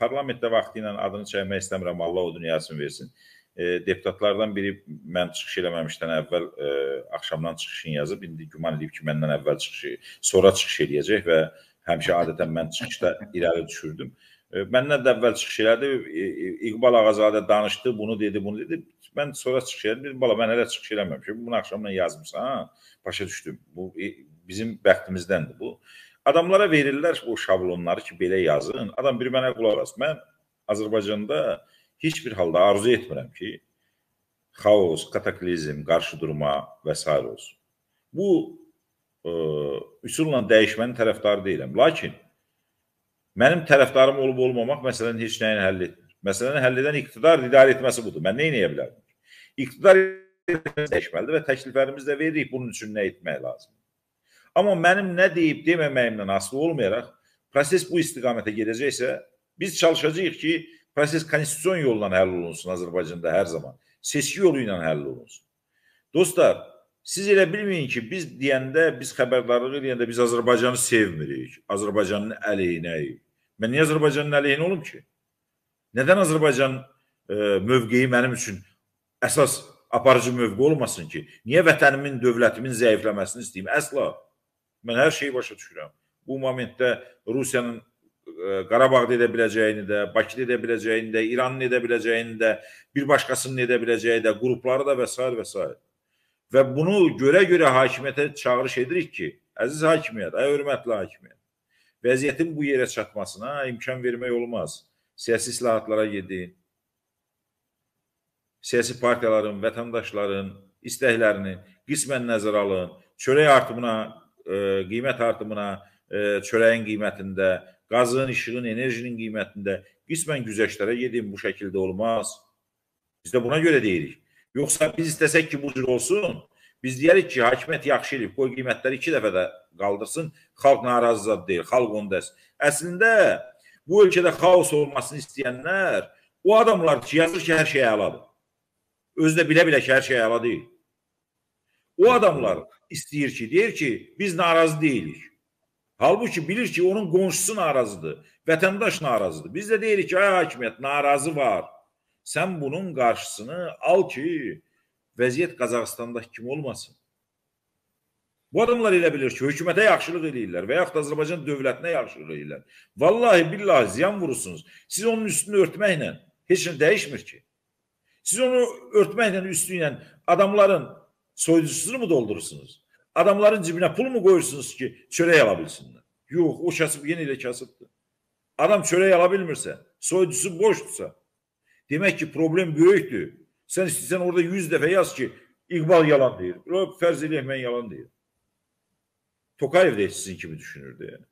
parlamentdə vaxtı ilə adını çəkmək istəmirəm, Allah o dünyasını versin. E, deputatlardan biri mən çıxış eləməmişdən əvvəl e, axşamdan çıxışını yazıb, indi güman edib ki, məndən əvvəl çıxışı, sonra çıxış eləyəcək və həmişə adətən mən çıxışda irəli düşürdüm. E, məndən də əvvəl çıxış elədi, e, e, İqbal Ağazadə danışdı, bunu dedi, bunu dedi. Mən sonra çıxış elədim, dedim, bala mən hələ çıxış eləməmişəm. Bunu axşamdan yazmısan, başa düşdüm. Bu bizim bəxtimizdəndir bu. Adamlara verirlər bu şablonları ki, belə yazın. Adam bir mənə qulaq as. Mən Azərbaycanda heç bir halda arzu etmirəm ki, xaos, kataklizm, qarşı durma və s. olsun. Bu ə, e, üsulla dəyişmənin tərəfdarı deyiləm. Lakin mənim tərəfdarım olub olmamaq məsələnin heç nəyin həll etmir. Məsələni həll edən iqtidar idarə etməsi budur. Mən nə edə bilərəm? İqtidar dəyişməlidir və təkliflərimiz də veririk bunun üçün nə etmək lazımdır. Amma mənim nə deyib deməməyimdən asılı olmayaraq proses bu istiqamətə gedəcəksə, biz çalışacağıq ki, proses konstitusiyon yolla həll olunsun Azərbaycanda hər zaman. Seçki yolu ilə həll olunsun. Dostlar, siz elə bilməyin ki, biz deyəndə, biz xəbərdarlıq edəndə biz Azərbaycanı sevmirik, Azərbaycanın əleyhinəyik. Mən niyə Azərbaycanın əleyhinə olum ki? Nədən Azərbaycan e, mövqeyi mənim üçün əsas aparıcı mövqe olmasın ki? Niyə vətənimin, dövlətimin zəifləməsini istəyim? Əsla. Mən hər şeyi başa düşürəm. Bu momentdə Rusiyanın ə, Qarabağda edə biləcəyini də, Bakıda edə biləcəyini də, İranın edə biləcəyini də, bir başqasının edə biləcəyi də, qrupları da və s. və s. Və bunu görə-görə hakimiyyətə çağırış edirik ki, əziz hakimiyyət, ay hörmətli hakimiyyət, vəziyyətin bu yerə çatmasına imkan vermək olmaz. Siyasi islahatlara gedin. Siyasi partiyaların, vətəndaşların istəklərini qismən nəzərə alın. Çörək artımına qiymət artımına, çörəyin qiymətində, qazın, işığın, enerjinin qiymətində qismən güzəştlərə gedin, bu şəkildə olmaz. Biz də buna görə deyirik. Yoxsa biz istəsək ki, bu cür olsun, biz deyərik ki, hakimiyyət yaxşı eləyib, qoy qiymətləri iki dəfə də qaldırsın, xalq narazı zad deyil, xalq onda. Əslində, bu ölkədə xaos olmasını istəyənlər o adamlar ki, yazır ki, hər şey əladır. Özü də bilə-bilə ki, hər şey əla deyil. O adamlar istəyir ki, deyir ki, biz narazı deyilik. Halbuki bilir ki, onun qonşusu narazıdır, vətəndaş narazıdır. Biz də deyirik ki, ay hakimiyyət, narazı var. Sən bunun qarşısını al ki, vəziyyət Qazaxstandakı kimi olmasın. Bu adamlar elə bilir ki, hökumətə yaxşılıq eləyirlər və yaxud Azərbaycan dövlətinə yaxşılıq eləyirlər. Vallahi billahi ziyan vurursunuz. Siz onun üstünü örtməklə heç nə dəyişmir ki. Siz onu örtməklə, üstü ilə adamların soyuducusunu mu doldurursunuz? Adamların cibinə pul mu qoyursunuz ki, çörək ala bilsinlər? Yox, o kasıb yenə elə kasıbdır. Adam çörək ala bilmirsə, soyuducusu boşdursa, demək ki, problem böyükdür. Sən istəyirsən orada 100 dəfə yaz ki, İqbal yalan deyir. Fərz eləyək mən yalan deyir. Tokayev də sizin kimi düşünürdü yəni.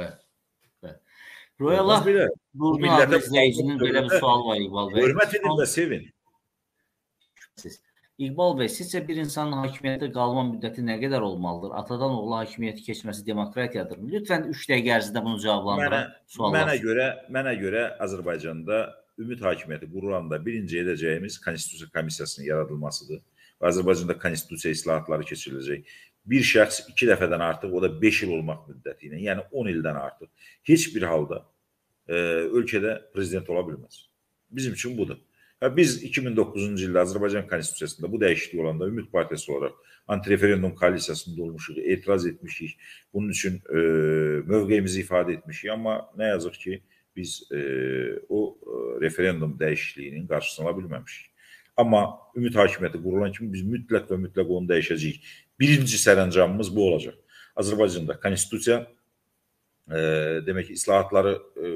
Bəli. Bəli. Royala bu millətə izləyicinin belə bir sual var İqbal bəy. Hörmət edin və sevin. Siz İqbal bəy, sizcə bir insanın hakimiyyətdə qalma müddəti nə qədər olmalıdır? Atadan oğula hakimiyyəti keçməsi demokratiyadır. Lütfən 3 dəqiqə ərzində bunu cavablandırın. Mənə, mənə görə, mənə görə Azərbaycanda ümid hakimiyyəti qurulanda birinci edəcəyimiz konstitusiya komissiyasının yaradılmasıdır. Və Azərbaycanda konstitusiya islahatları keçiriləcək. Bir şəxs 2 dəfədən artıq, o da 5 il olmaq müddəti ilə, yəni 10 ildən artıq heç bir halda e, ölkədə prezident ola bilməz. Bizim üçün budur. Biz 2009-cu ildə Azərbaycan Konstitusiyasında bu dəyişiklik olanda Ümid Partiyası olaraq antireferendum koalisiyasında olmuşuq, etiraz etmişik. Bunun üçün e, mövqeyimizi ifadə etmişik. Amma nə yazıq ki, biz e, o e, referendum dəyişikliyinin qarşısını ala bilməmişik. Amma Ümid hakimiyyəti qurulan kimi biz mütləq və mütləq onu dəyişəcəyik. Birinci sərəncamımız bu olacaq. Azərbaycanda konstitusiya e, demək ki, islahatları e,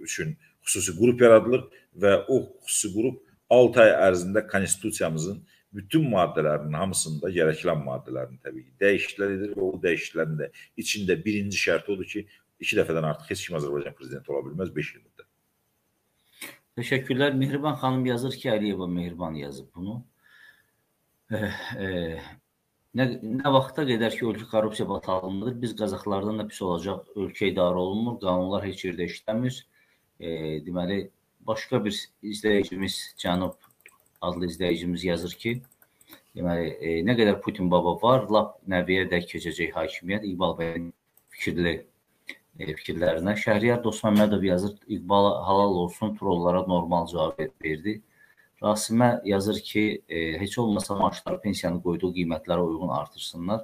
üçün xüsusi qrup yaradılır və o xüsusi qrup 6 ay ərzində konstitusiyamızın bütün maddələrinin hamısında gərəkilən maddələrini təbii ki, dəyişikliklər edir və o dəyişikliklərin də içində birinci şərt odur ki, iki dəfədən artıq heç kim Azərbaycan prezidenti ola bilməz 5 il müddət. Təşəkkürlər. Mehriban xanım yazır ki, Əliyeva Mehriban yazıb bunu. Eh, eh, nə, nə vaxta qədər ki, ölkə korrupsiya batağındadır, biz Qazaxlardan da pis olacaq, ölkə idarə olunmur, qanunlar heç yerdə işləmir e, deməli başqa bir izləyicimiz Cənub adlı izləyicimiz yazır ki, deməli e, nə qədər Putin baba var, lap nəviyə də keçəcək hakimiyyət İqbal bəyin fikirli e, fikirlərinə. Şəhriyar Dostməmmədov yazır, İqbal halal olsun, trollara normal cavab verdi. Rasimə yazır ki, e, heç olmasa maaşları pensiyanı qoyduğu qiymətlərə uyğun artırsınlar.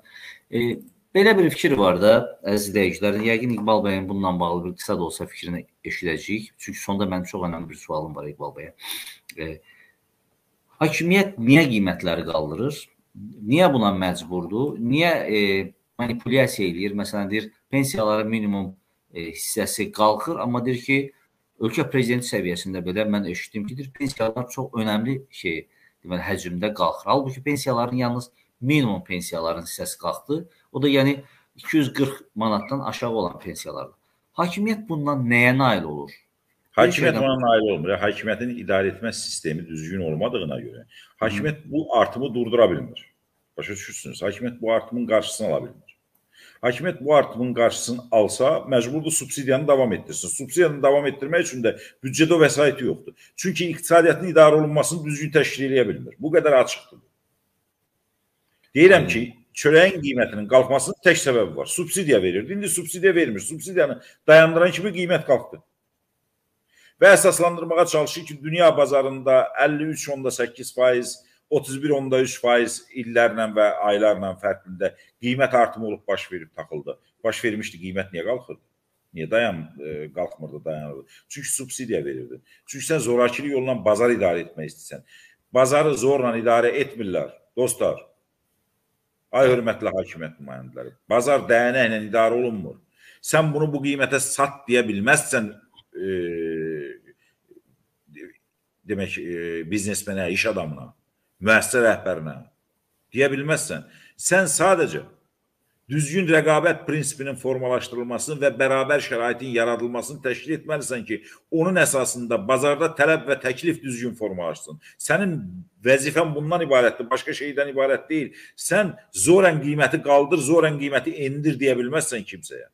E, belə bir fikir var da, əziz izləyicilər, yəqin İqbal bəyin bununla bağlı bir qısa da olsa fikrini eşidəcəyik. Çünki sonda mənim çox önəmli bir sualım var İqbal bəyə. E, hakimiyyət niyə qiymətləri qaldırır? Niyə buna məcburdur? Niyə e, manipulyasiya eləyir? Məsələn deyir, pensiyaların minimum e, hissəsi qalxır, amma deyir ki, ölkə prezidenti səviyyəsində belə mən eşitdim ki, deyir, pensiyalar çox önəmli şey, deməli həcmdə qalxır. Halbuki pensiyaların yalnız minimum pensiyaların hissəsi qalxdı. O da yəni 240 manatdan aşağı olan pensiyalardır. Hakimiyyət bundan nəyə nail olur? Hakimiyyət buna nail olmur. Hakimiyyətin idarə etmə sistemi düzgün olmadığına görə hakimiyyət bu artımı durdura bilmir. Başa düşürsünüz? Hakimiyyət bu artımın qarşısını ala bilmir. Hakimiyyət bu artımın qarşısını alsa, məcburdur subsidiyanı davam etdirsin. Subsidiyanı davam etdirmək üçün də büdcədə o vəsaiti yoxdur. Çünki iqtisadiyyatın idarə olunmasını düzgün təşkil edə bilmir. Bu qədər açıqdır. Deyirəm ki, çörəyin qiymətinin qalxmasının tək səbəbi var. Subsidiya verirdi. İndi subsidiya vermir. Subsidiyanı dayandıran kimi qiymət qalxdı. Və əsaslandırmağa çalışır ki, dünya bazarında 53.8 faiz 31.3 faiz illərlə və aylarla fərqində qiymət artımı olub baş verib taxıldı. Baş vermişdi, qiymət niyə qalxırdı? Niyə dayan e, qalxmırdı, dayanırdı? Çünki subsidiya verirdi. Çünki sən zorakılıq yolla bazar idarə etmək istəyirsən. Bazarı zorla idarə etmirlər, dostlar. Ay hörmətli hakimiyyət nümayəndələri. Bazar dəyənəklə idarə olunmur. Sən bunu bu qiymətə sat deyə bilməzsən e, demək e, biznesmenə, iş adamına müəssisə rəhbərinə deyə bilməzsən. Sən sadəcə düzgün rəqabət prinsipinin formalaşdırılmasını və bərabər şəraitin yaradılmasını təşkil etməlisən ki, onun əsasında bazarda tələb və təklif düzgün formalaşsın. Sənin vəzifən bundan ibarətdir, başqa şeydən ibarət deyil. Sən zorən qiyməti qaldır, zorən qiyməti endir deyə bilməzsən kimsəyə.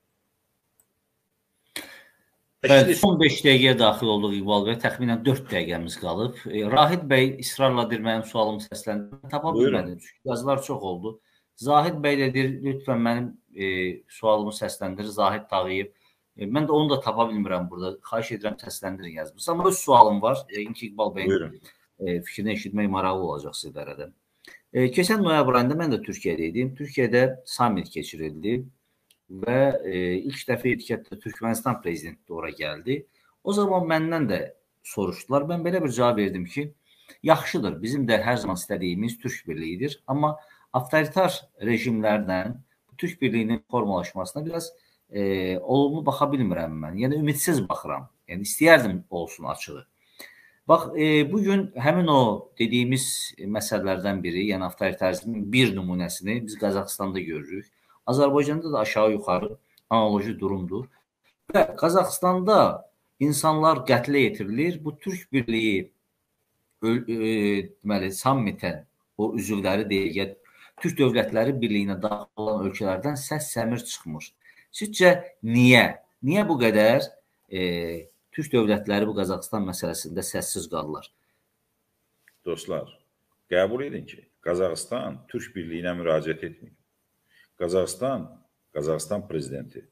Bəli, son 5 dəqiqəyə daxil olduq İqbal bəy. Təxminən 4 dəqiqəmiz qalıb. E, Rahid bəy israrla deyir mənim sualımı səsləndir. Tapa bilmədim çünki yazılar çox oldu. Zahid bəy də deyir lütfən mənim e, sualımı səsləndir. Zahid Tağıyev. E, mən də onu da tapa bilmirəm burada. Xahiş edirəm səsləndirin yazmırsınız. Amma öz sualım var. Yəqin ki İqbal bəyin e, fikrini eşitmək maraqlı olacaq sizlərə də. E, keçən noyabr ayında mən də Türkiyədə idim. Türkiyədə samit keçirildi və e, ilk dəfə etiketdə Türkmənistan prezidenti də ora gəldi. O zaman məndən də soruşdular. Mən belə bir cavab verdim ki, yaxşıdır. Bizim də hər zaman istədiyimiz Türk birliyidir. Amma avtoritar rejimlərdən bu Türk birliyinin formalaşmasına biraz e, olumlu baxa bilmirəm mən. Yəni ümidsiz baxıram. Yəni istəyərdim olsun açığı. Bax, e, bu gün həmin o dediyimiz məsələlərdən biri, yəni avtoritarizmin bir nümunəsini biz Qazaxstanda görürük. Azərbaycanda da aşağı-yuxarı analoji durumdur. Və Qazaxstanda insanlar qətlə yetirilir. Bu Türk birliyi e, deməli sammitə o üzvləri deyək, Türk dövlətləri birliyinə daxil olan ölkələrdən səs səmir çıxmır. Sizcə niyə? Niyə bu qədər e, Türk dövlətləri bu Qazaxstan məsələsində səssiz qalırlar? Dostlar, qəbul edin ki, Qazaxstan Türk birliyinə müraciət etmir. Qazaxstan, Qazaxstan prezidenti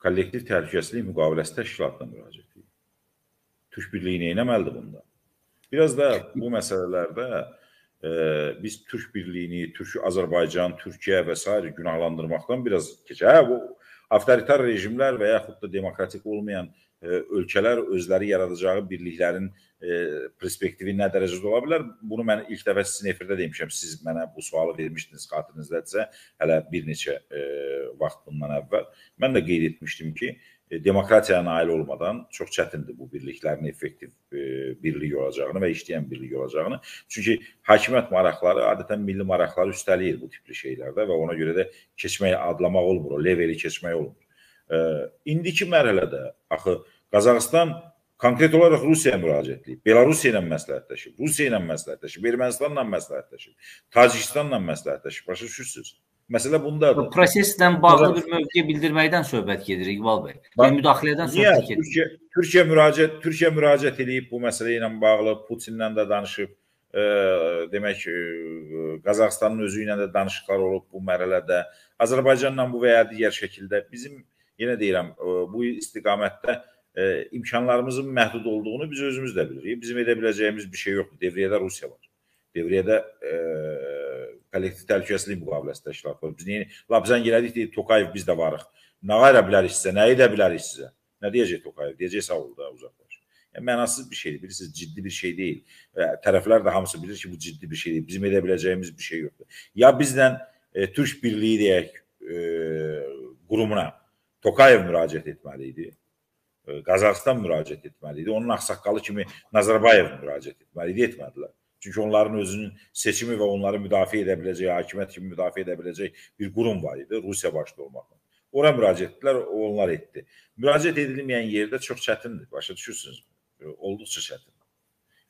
kollektiv təhlükəsizlik müqaviləsi təşkilatına müraciət edir. Türk birliyi nə etməlidir bunda? Biraz da bu məsələlərdə e, biz Türk birliyini, Türk Azərbaycan, Türkiyə və s. günahlandırmaqdan biraz keçək. Hə, bu avtoritar rejimlər və yaxud da demokratik olmayan e, ölkələr özləri yaradacağı birliklərin e, perspektivi nə dərəcədə ola bilər? Bunu mən ilk dəfə sizin efirdə demişəm. Siz mənə bu sualı vermişdiniz xatirinizdə hələ bir neçə e, vaxt bundan əvvəl. Mən də qeyd etmişdim ki, demokratiyaya nail olmadan çox çətindir bu birliklərin effektiv e, birlik olacağını və işləyən birlik olacağını. Çünki hakimiyyət maraqları adətən milli maraqları üstələyir bu tipli şeylərdə və ona görə də keçmək, adlamaq olmur, o leveli keçmək olmur. E, indiki mərhələdə axı Qazaxıstan konkret olaraq Rusiyaya müraciət edib, Belarusiya ilə məsləhətləşib, Rusiya ilə məsləhətləşib, Ermənistanla məsləhətləşib, Tacikistanla məsləhətləşib. Başa düşürsüz? Məsələ bundadır. Bu proseslə bağlı bir mövqe bildirməkdən söhbət gedir İqbal bəy. Yəni müdaxilədən söhbət gedir. Türkiyə Türkiyə müraciət Türkiyə müraciət edib bu məsələ ilə bağlı Putinlə də danışıb. E, demək e, Qazaxıstanın özü ilə də danışıqlar olub bu mərhələdə. Azərbaycanla bu və ya digər şəkildə bizim yenə deyirəm, e, bu istiqamətdə e, imkanlarımızın məhdud olduğunu biz özümüz də bilirik. Bizim edə biləcəyimiz bir şey yoxdur. Devriyədə Rusiya var. Devriyədə e, kollektiv təhlükəsizlik müqaviləsi təşkilatı. Biz niyə lap zəng elədik deyir, Tokayev biz də varıq. Nə qayra bilərik sizə, nə edə bilərik sizə? Nə deyəcək Tokayev? Deyəcək sağ ol da uzaqlaş. Yəni mənasız bir şeydir. Bilirsiniz, ciddi bir şey deyil. Və tərəflər də hamısı bilir ki, bu ciddi bir şey deyil. Bizim edə biləcəyimiz bir şey yoxdur. Ya bizlə e, Türk Birliyi deyək e, qurumuna Tokayev müraciət etməli idi. Qazaxıstan müraciət etməli idi. Onun ağsaqqalı kimi Nazarbayev müraciət etməli idi, etmədilər. Çünki onların özünün seçimi və onları müdafiə edə biləcəyi, hakimiyyət kimi müdafiə edə biləcək bir qurum var idi, Rusiya başda olmaqla. Ora müraciət etdilər, onlar etdi. Müraciət edilməyən yerdə çox çətindir, başa düşürsünüz? Olduqca çətin.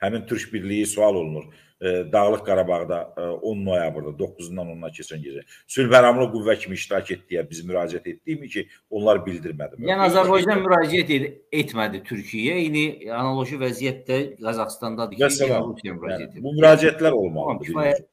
Həmin Türk birliyi sual olunur. Dağlıq Qarabağda 10 noyabrda 9-dan 10-na keçən gecə sülhməramlı qüvvə kimi iştirak etdiyə biz müraciət etdikmi ki, onlar bildirmədi. Yəni Azərbaycan müraciət ed etmədi Türkiyəyə. İndi analoji vəziyyətdə Qazaxıstandadır ki, Rusiya müraciət etdi. Bu müraciətlər olmalıdır.